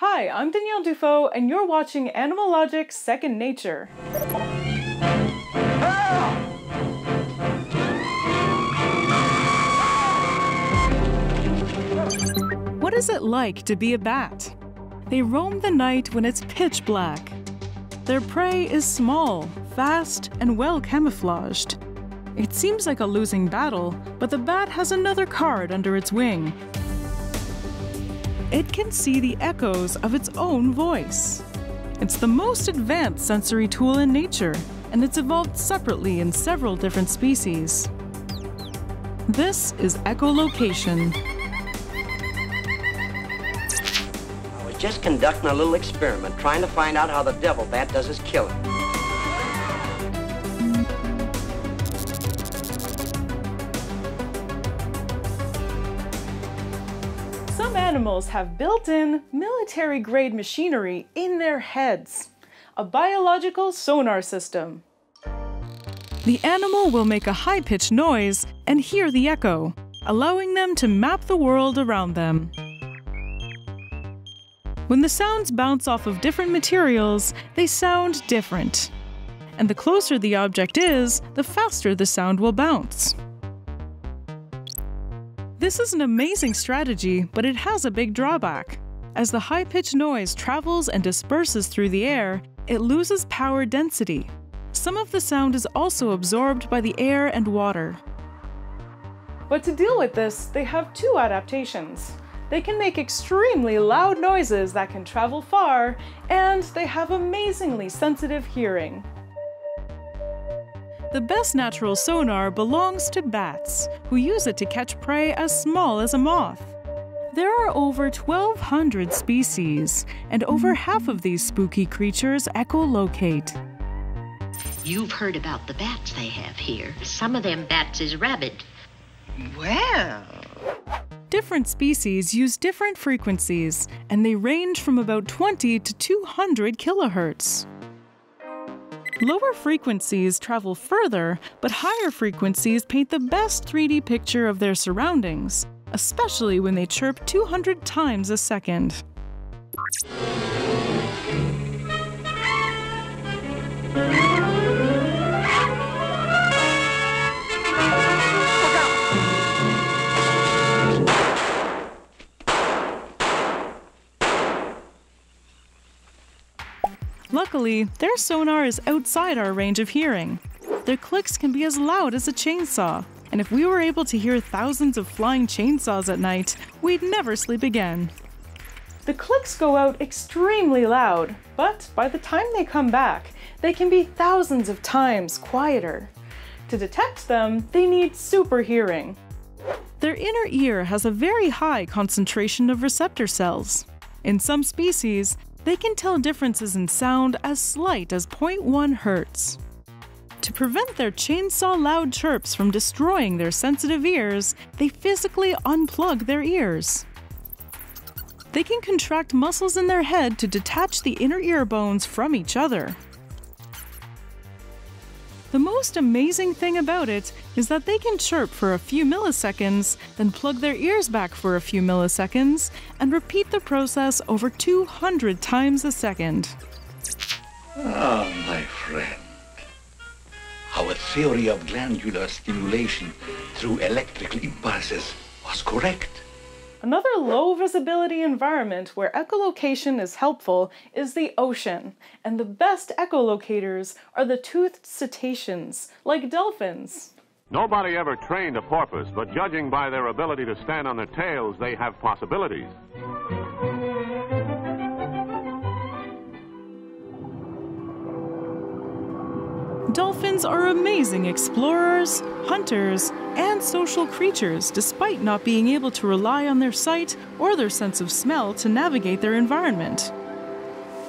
Hi, I'm Danielle Dufault, and you're watching Animalogic Second Nature. What is it like to be a bat? They roam the night when it's pitch black. Their prey is small, fast, and well camouflaged. It seems like a losing battle, but the bat has another card under its wing. It can see the echoes of its own voice. It's the most advanced sensory tool in nature, and it's evolved separately in several different species. This is echolocation. I was just conducting a little experiment, trying to find out how the devil bat does his killing. Animals have built in military grade machinery in their heads a biological sonar system. The animal will make a high pitched noise and hear the echo, allowing them to map the world around them. When the sounds bounce off of different materials, they sound different. And the closer the object is, the faster the sound will bounce. This is an amazing strategy, but it has a big drawback. As the high pitched noise travels and disperses through the air, it loses power density. Some of the sound is also absorbed by the air and water. But to deal with this, they have two adaptations. They can make extremely loud noises that can travel far, and they have amazingly sensitive hearing. The best natural sonar belongs to bats, who use it to catch prey as small as a moth. There are over 1,200 species, and over half of these spooky creatures echolocate. You've heard about the bats they have here. Some of them bats is rabid. Well, Different species use different frequencies, and they range from about 20 to 200 kilohertz. Lower frequencies travel further, but higher frequencies paint the best 3D picture of their surroundings, especially when they chirp 200 times a second. Luckily, their sonar is outside our range of hearing. Their clicks can be as loud as a chainsaw, and if we were able to hear thousands of flying chainsaws at night, we'd never sleep again. The clicks go out extremely loud, but by the time they come back, they can be thousands of times quieter. To detect them, they need super hearing. Their inner ear has a very high concentration of receptor cells. In some species, they can tell differences in sound as slight as 0.1 hertz. To prevent their chainsaw loud chirps from destroying their sensitive ears, they physically unplug their ears. They can contract muscles in their head to detach the inner ear bones from each other. The most amazing thing about it is that they can chirp for a few milliseconds, then plug their ears back for a few milliseconds, and repeat the process over 200 times a second. Ah, my friend. Our theory of glandular stimulation through electrical impulses was correct. Another low visibility environment where echolocation is helpful is the ocean, and the best echolocators are the toothed cetaceans, like dolphins. Nobody ever trained a porpoise, but judging by their ability to stand on their tails, they have possibilities. Dolphins are amazing explorers, hunters, and social creatures despite not being able to rely on their sight or their sense of smell to navigate their environment.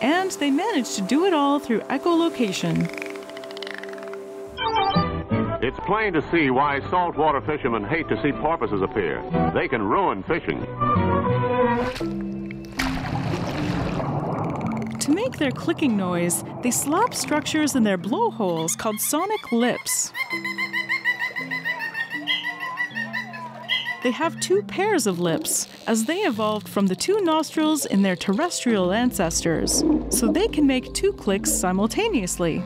And they manage to do it all through echolocation. It's plain to see why saltwater fishermen hate to see porpoises appear. They can ruin fishing. To make their clicking noise, they slap structures in their blowholes called sonic lips. they have two pairs of lips, as they evolved from the two nostrils in their terrestrial ancestors, so they can make two clicks simultaneously.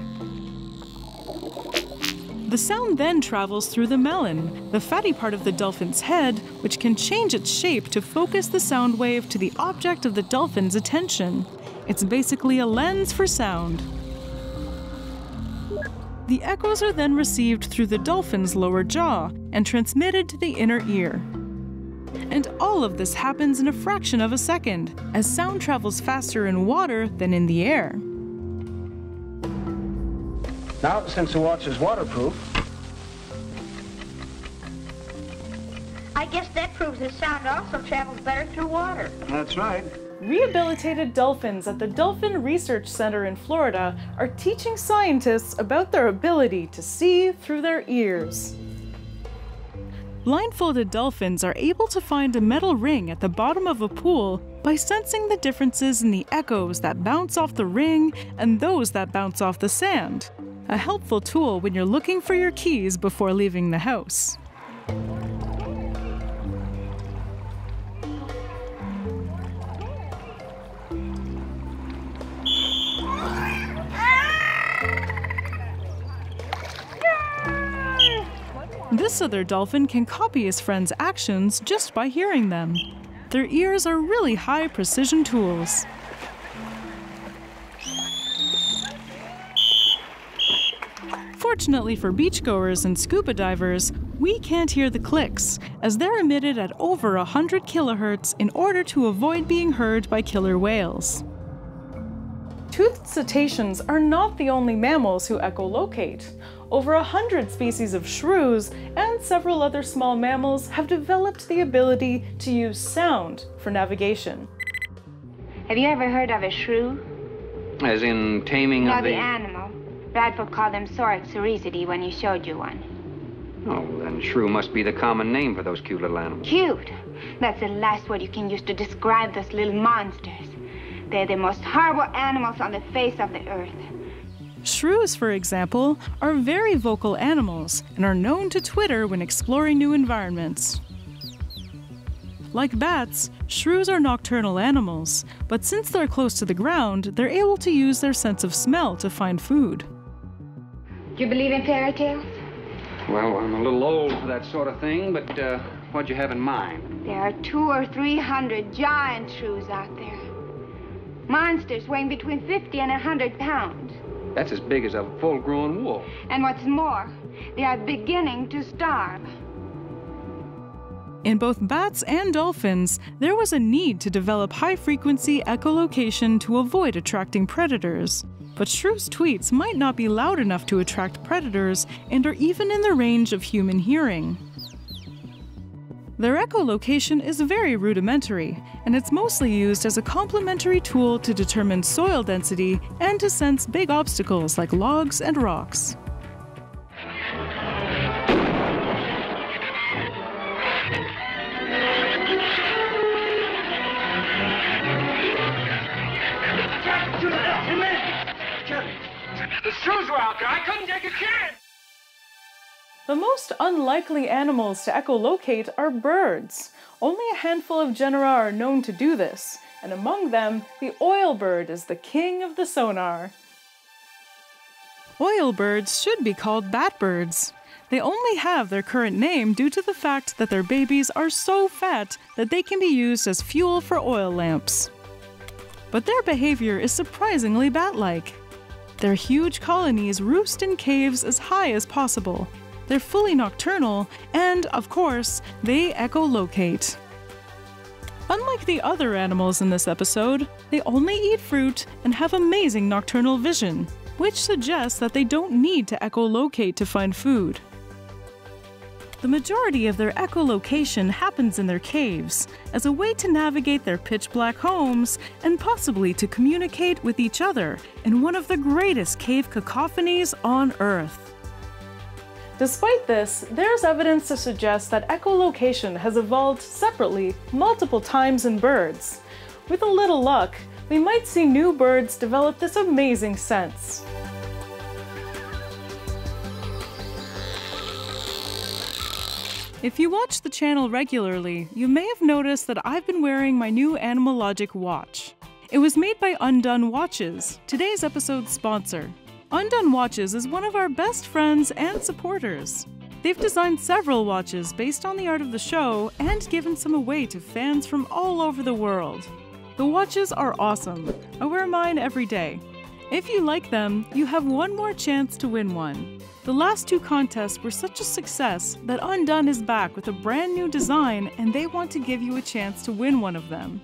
The sound then travels through the melon, the fatty part of the dolphin's head, which can change its shape to focus the sound wave to the object of the dolphin's attention. It's basically a lens for sound. The echoes are then received through the dolphin's lower jaw and transmitted to the inner ear. And all of this happens in a fraction of a second, as sound travels faster in water than in the air. Now, since the watch is waterproof, I guess that proves that sound also travels better through water. that's right. Rehabilitated dolphins at the Dolphin Research Center in Florida are teaching scientists about their ability to see through their ears. Blindfolded dolphins are able to find a metal ring at the bottom of a pool by sensing the differences in the echoes that bounce off the ring and those that bounce off the sand. A helpful tool when you're looking for your keys before leaving the house. This other dolphin can copy his friend's actions just by hearing them. Their ears are really high precision tools. Fortunately for beachgoers and scuba divers, we can't hear the clicks, as they're emitted at over 100 kilohertz in order to avoid being heard by killer whales. Toothed cetaceans are not the only mammals who echolocate. Over a hundred species of shrews and several other small mammals have developed the ability to use sound for navigation. Have you ever heard of a shrew? As in taming No, of the the... animal. Bradford called them Soraxoricidae when he showed you one. Oh, then shrew must be the common name for those cute little animals. Cute. That's the last word you can use to describe those little monsters. They're the most horrible animals on the face of the earth. Shrews, for example, are very vocal animals and are known to twitter when exploring new environments. Like bats, shrews are nocturnal animals, but since they're close to the ground, they're able to use their sense of smell to find food. Do you believe in fairy tales? Well, I'm a little old for that sort of thing, but uh, what'd you have in mind? There are two or three hundred giant shrews out there. Monsters weighing between 50 and a 100 pounds. That's as big as a full-grown wolf. And what's more, they are beginning to starve. In both bats and dolphins, there was a need to develop high frequency echolocation to avoid attracting predators. But shrews' tweets might not be loud enough to attract predators and are even in the range of human hearing. Their echolocation is very rudimentary, and it's mostly used as a complementary tool to determine soil density and to sense big obstacles like logs and rocks. The shrews were out there. I couldn't take a chance. The most unlikely animals to echolocate are birds. Only a handful of genera are known to do this, and among them, the oil bird is the king of the sonar. Oil birds should be called batbirds. They only have their current name due to the fact that their babies are so fat that they can be used as fuel for oil lamps. But their behavior is surprisingly bat like. Their huge colonies roost in caves as high as possible. They're fully nocturnal, and, of course, they echolocate. Unlike the other animals in this episode, they only eat fruit and have amazing nocturnal vision, which suggests that they don't need to echolocate to find food. The majority of their echolocation happens in their caves, as a way to navigate their pitch black homes and possibly to communicate with each other in one of the greatest cave cacophonies on Earth. Despite this, there's evidence to suggest that echolocation has evolved separately multiple times in birds. With a little luck, we might see new birds develop this amazing sense. If you watch the channel regularly, you may have noticed that I've been wearing my new Animalogic watch. It was made by Undone Watches, today's episode's sponsor. Undone Watches is one of our best friends and supporters. They've designed several watches based on the art of the show and given some away to fans from all over the world. The watches are awesome. I wear mine every day. If you like them, you have one more chance to win one. The last two contests were such a success that Undone is back with a brand new design and they want to give you a chance to win one of them.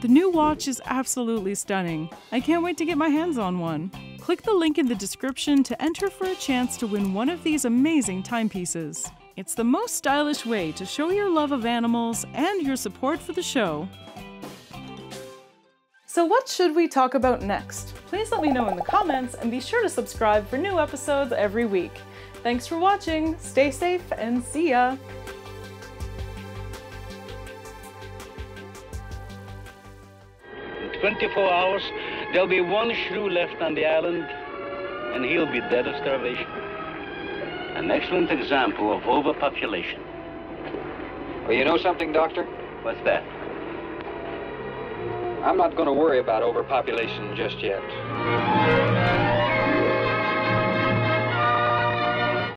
The new watch is absolutely stunning. I can't wait to get my hands on one. Click the link in the description to enter for a chance to win one of these amazing timepieces. It's the most stylish way to show your love of animals and your support for the show. So, what should we talk about next? Please let me know in the comments and be sure to subscribe for new episodes every week. Thanks for watching, stay safe, and see ya! 24 hours, there'll be one shrew left on the island, and he'll be dead of starvation. An excellent example of overpopulation. Well, you know something, Doctor? What's that? I'm not going to worry about overpopulation just yet.